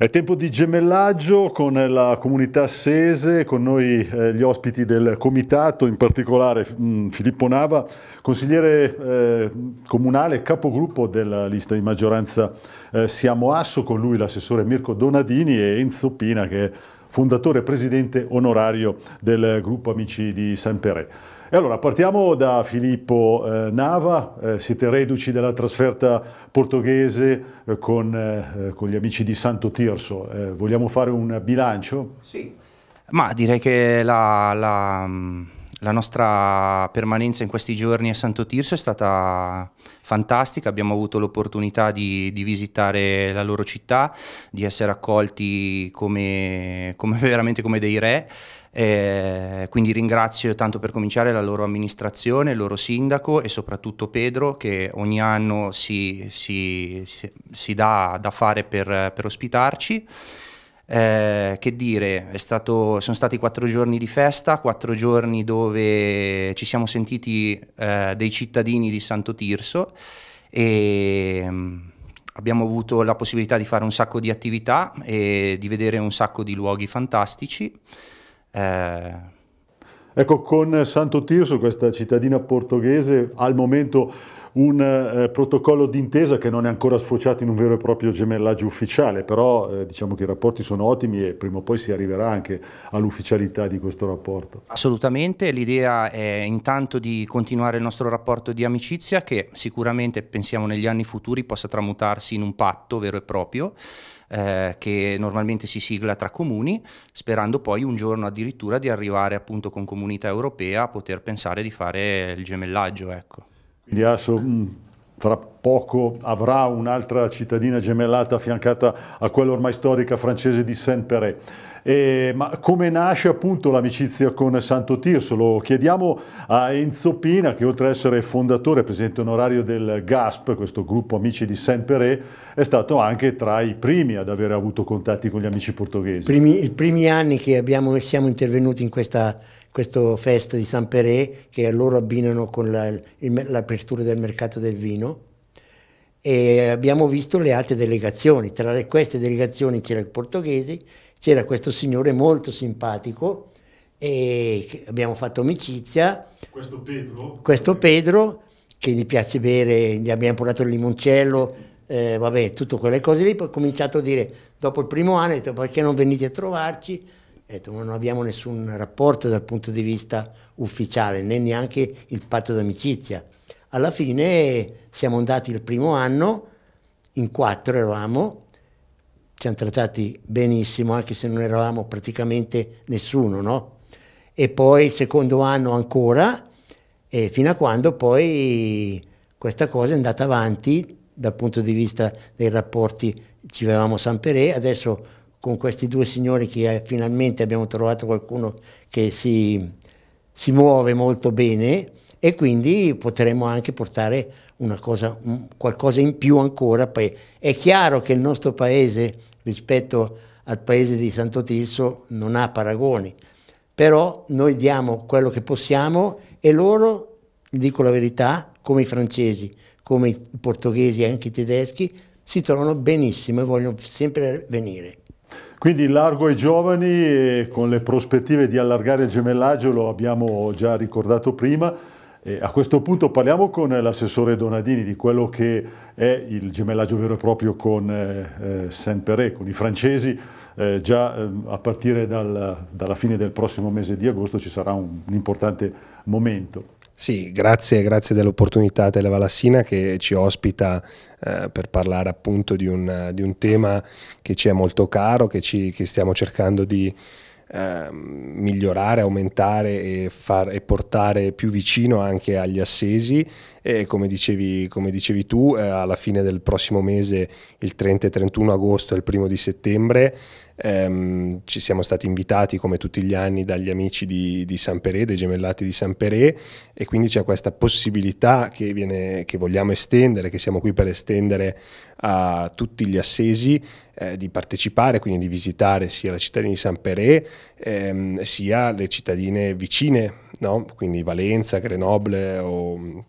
È tempo di gemellaggio con la comunità assese, con noi eh, gli ospiti del comitato, in particolare mh, mm, Filippo Nava, consigliere eh, comunale, capogruppo della lista di maggioranza eh, Siamo Asso, con lui l'assessore Mirko Donadini e Enzo Pina che è fondatore e presidente onorario del gruppo Amici di San Perè. E allora partiamo da Filippo eh, Nava, eh, siete reduci della trasferta portoghese eh, con, eh, con, gli amici di Santo Tirso, eh, vogliamo fare un bilancio? Sì, ma direi che la, la, la, nostra permanenza in questi giorni a Santo Tirso è stata fantastica, abbiamo avuto l'opportunità di, di visitare la loro città, di essere accolti come, come veramente come dei re. Eh, quindi ringrazio tanto per cominciare la loro amministrazione, il loro sindaco e soprattutto Pedro che ogni anno si, si, si, si dà da fare per, per ospitarci. Eh, che dire, stato, sono stati quattro giorni di festa, quattro giorni dove ci siamo sentiti eh, dei cittadini di Santo Tirso e mm, abbiamo avuto la possibilità di fare un sacco di attività e di vedere un sacco di luoghi fantastici. Eh... Ecco, con Santo Tirso, questa cittadina portoghese, al momento un eh, protocollo d'intesa che non è ancora sfociato in un vero e proprio gemellaggio ufficiale, però eh, diciamo che i rapporti sono ottimi e prima o poi si arriverà anche all'ufficialità di questo rapporto. Assolutamente, l'idea è intanto di continuare il nostro rapporto di amicizia che sicuramente pensiamo negli anni futuri possa tramutarsi in un patto vero e proprio eh, che normalmente si sigla tra comuni, sperando poi un giorno addirittura di arrivare appunto con comunità europea a poter pensare di fare il gemellaggio. Ecco. Quindi mm, tra poco avrà un'altra cittadina gemellata affiancata a quella ormai storica francese di Saint-Péret. Ma come nasce appunto l'amicizia con Santo Tirso? Lo chiediamo a Enzo Pina che oltre ad essere fondatore e presidente onorario del GASP, questo gruppo Amici di Saint-Péret, è stato anche tra i primi ad aver avuto contatti con gli amici portoghesi. Primi, I primi anni che abbiamo, siamo intervenuti in questa questa festa di San Peré che loro abbinano con l'apertura del mercato del vino e abbiamo visto le altre delegazioni, tra le, queste delegazioni c'era il portoghese, c'era questo signore molto simpatico e abbiamo fatto amicizia. Questo Pedro? Questo Pedro che gli piace bere, gli abbiamo portato il limoncello, eh, vabbè, tutte quelle cose lì, poi ho cominciato a dire, dopo il primo anno, detto, perché non venite a trovarci? Non abbiamo nessun rapporto dal punto di vista ufficiale, né neanche il patto d'amicizia. Alla fine siamo andati il primo anno, in quattro eravamo, ci hanno trattati benissimo, anche se non eravamo praticamente nessuno, no? E poi il secondo anno ancora, e fino a quando poi questa cosa è andata avanti dal punto di vista dei rapporti, ci avevamo San Peré, adesso con questi due signori che eh, finalmente abbiamo trovato qualcuno che si, si muove molto bene e quindi potremo anche portare cosa, qualcosa in più ancora. È chiaro che il nostro paese rispetto al paese di Santo Tirso non ha paragoni, però noi diamo quello che possiamo e loro, dico la verità, come i francesi, come i portoghesi e anche i tedeschi, si trovano benissimo e vogliono sempre venire. Quindi largo ai giovani e con le prospettive di allargare il gemellaggio, lo abbiamo già ricordato prima. E a questo punto parliamo con l'assessore Donadini di quello che è il gemellaggio vero e proprio con eh, eh Saint-Péret, con i francesi. Eh, già eh, a partire dal, dalla fine del prossimo mese di agosto ci sarà un, un importante momento. Sì, grazie, grazie dell'opportunità Televalassina che ci ospita eh, per parlare appunto di un, di un, tema che ci è molto caro, che, ci, che stiamo cercando di eh, migliorare, aumentare e, far, e, portare più vicino anche agli assesi. E come dicevi, come dicevi tu eh, alla fine del prossimo mese, il 30 e 31 agosto e il primo di settembre, ehm, ci siamo stati invitati come tutti gli anni dagli amici di, di San Peré, dei gemellati di San Peré e quindi c'è questa possibilità che, viene, che vogliamo estendere, che siamo qui per estendere a tutti gli assesi eh, di partecipare, quindi di visitare sia la cittadina di San Peré ehm, sia le cittadine vicine, no? quindi Valenza, Grenoble o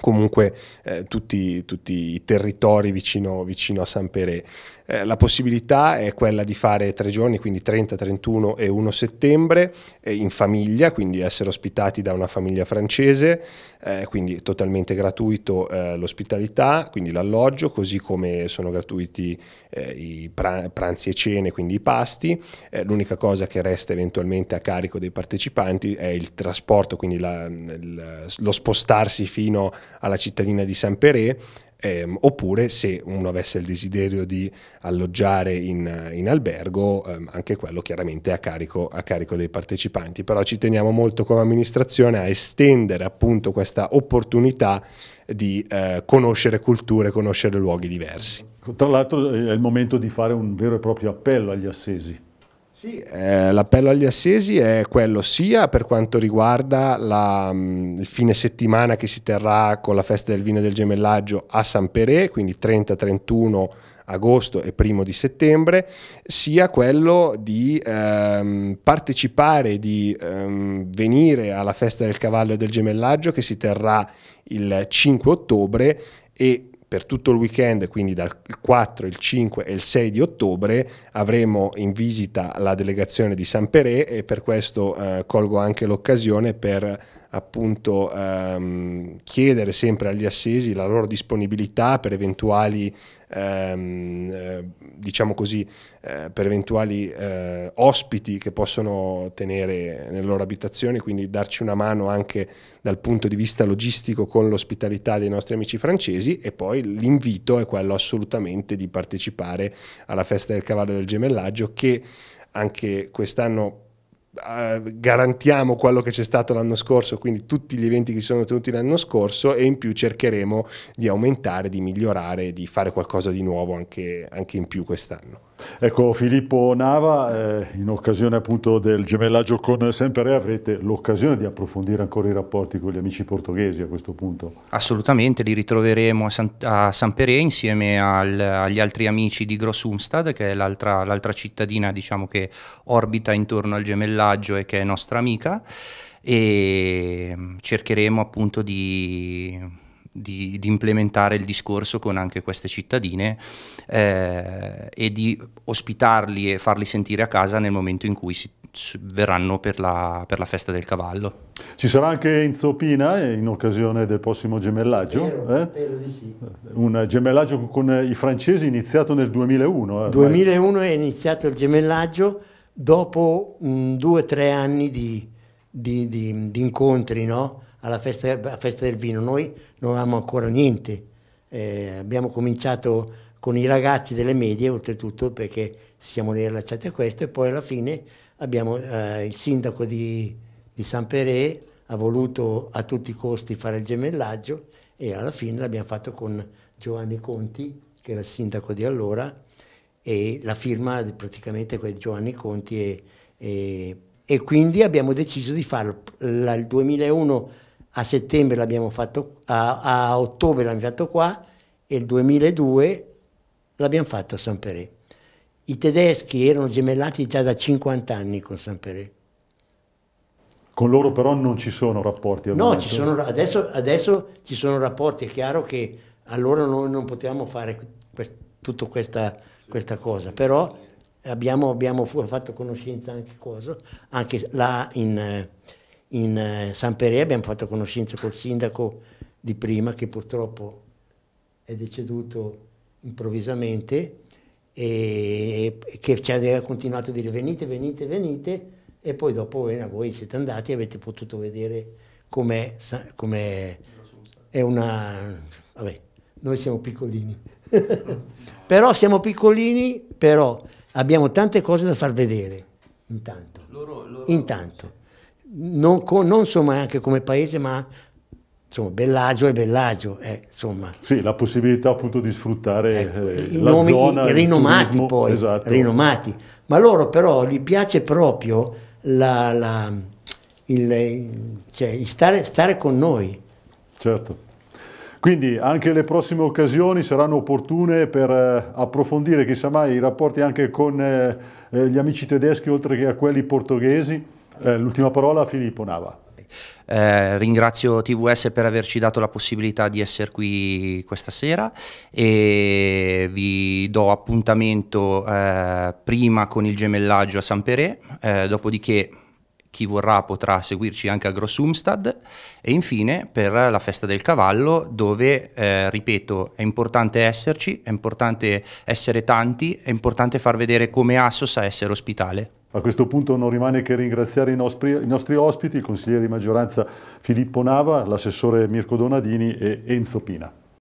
comunque eh, tutti, tutti, i territori vicino, vicino a San Peré. Eh, la possibilità è quella di fare tre giorni, quindi 30, 31 e 1 settembre, eh, in famiglia, quindi essere ospitati da una famiglia francese, eh, quindi totalmente gratuito eh, l'ospitalità, quindi l'alloggio, così come sono gratuiti eh, i pranzi e cene, quindi i pasti. L'unica cosa che resta eventualmente a carico dei partecipanti è il trasporto, quindi la, il, lo spostarsi fino alla cittadina di San Peré ehm, oppure se uno avesse il desiderio di alloggiare in, in albergo, ehm, anche quello chiaramente è a carico, a carico dei partecipanti. Però ci teniamo molto come amministrazione a estendere appunto questa opportunità di eh, conoscere culture, conoscere luoghi diversi. Tra l'altro è il momento di fare un vero e proprio appello agli assesi. Sì, eh, l'appello agli assesi è quello sia per quanto riguarda la, mm, il fine settimana che si terrà con la festa del vino e del gemellaggio a San Peré, quindi 30-31 agosto e primo di settembre, sia quello di ehm, partecipare, di ehm, venire alla festa del cavallo e del gemellaggio che si terrà il 5 ottobre e per tutto il weekend, quindi dal 4, il 5 e il 6 di ottobre, avremo in visita la delegazione di San Peré e per questo eh, colgo anche l'occasione per appunto ehm, chiedere sempre agli assesi la loro disponibilità per eventuali ehm, eh, diciamo così eh, per eventuali eh, ospiti che possono tenere nelle loro abitazioni quindi darci una mano anche dal punto di vista logistico con l'ospitalità dei nostri amici francesi e poi l'invito è quello assolutamente di partecipare alla festa del cavallo del gemellaggio che anche quest'anno garantiamo quello che c'è stato l'anno scorso, quindi tutti gli eventi che si sono tenuti l'anno scorso e in più cercheremo di aumentare, di migliorare, di fare qualcosa di nuovo anche, anche in più quest'anno. Ecco Filippo Nava, eh, in occasione appunto del gemellaggio con Sempre avrete l'occasione di approfondire ancora i rapporti con gli amici portoghesi a questo punto? Assolutamente, li ritroveremo a San, a San Peré insieme al, agli altri amici di Grossumstad, che è l'altra, cittadina diciamo, che orbita intorno al gemellaggio e che è nostra amica e cercheremo appunto di di, di, implementare il discorso con anche queste cittadine eh, e di ospitarli e farli sentire a casa nel momento in cui si, verranno per la, per la, festa del cavallo. Ci sarà anche in Zopina in occasione del prossimo gemellaggio? Spero, eh? di sì. Un gemellaggio con i francesi iniziato nel 2001. Nel eh, 2001 è iniziato il gemellaggio dopo um, due o tre anni di, di, di, di incontri, no? Alla festa, alla festa, del vino. Noi non avevamo ancora niente, eh, abbiamo cominciato con i ragazzi delle medie oltretutto perché siamo riallacciati a questo e poi alla fine abbiamo eh, il sindaco di, di San Peré ha voluto a tutti i costi fare il gemellaggio e alla fine l'abbiamo fatto con Giovanni Conti che era il sindaco di allora e la firma praticamente di Giovanni Conti e, e, e, quindi abbiamo deciso di farlo. il 2001 a settembre l'abbiamo fatto, a, a ottobre l'abbiamo fatto qua e il 2002 l'abbiamo fatto a San Peré. I tedeschi erano gemellati già da 50 anni con San Peré. Con loro però non ci sono rapporti? No, ci sono, adesso, adesso, ci sono rapporti, è chiaro che allora noi non potevamo fare quest, tutta questa, questa, cosa, però abbiamo, abbiamo, fatto conoscenza anche, cosa, anche là in in eh, San Peré abbiamo fatto conoscenza col sindaco di prima che purtroppo è deceduto improvvisamente e che ci ha continuato a dire venite, venite, venite e poi dopo voi siete andati e avete potuto vedere com'è, com'è è una... vabbè, noi siamo piccolini, però siamo piccolini, però abbiamo tante cose da far vedere, intanto. Loro, loro intanto non, non insomma anche come paese, ma insomma, Bellagio è Bellagio, eh, insomma. Sì, la possibilità appunto di sfruttare ecco, eh, i la nomi zona, i rinomati poi, esatto. rinomati. Ma loro però gli piace proprio la, la, il, cioè, stare, stare con noi. Certo. Quindi anche le prossime occasioni saranno opportune per eh, approfondire, chissà mai, i rapporti anche con eh, eh, gli amici tedeschi oltre che a quelli portoghesi. Eh, l'ultima parola a Filippo Nava. Eh, ringrazio TVS per averci dato la possibilità di essere qui questa sera e vi do appuntamento eh, prima con il gemellaggio a San Perè, eh, dopodiché chi vorrà potrà seguirci anche a Grossumstad e infine per la festa del cavallo dove, eh, ripeto, è importante esserci, è importante essere tanti, è importante far vedere come Asso sa essere ospitale. A questo punto non rimane che ringraziare i nostri, i nostri ospiti, il consigliere di maggioranza Filippo Nava, l'assessore Mirko Donadini e Enzo Pina.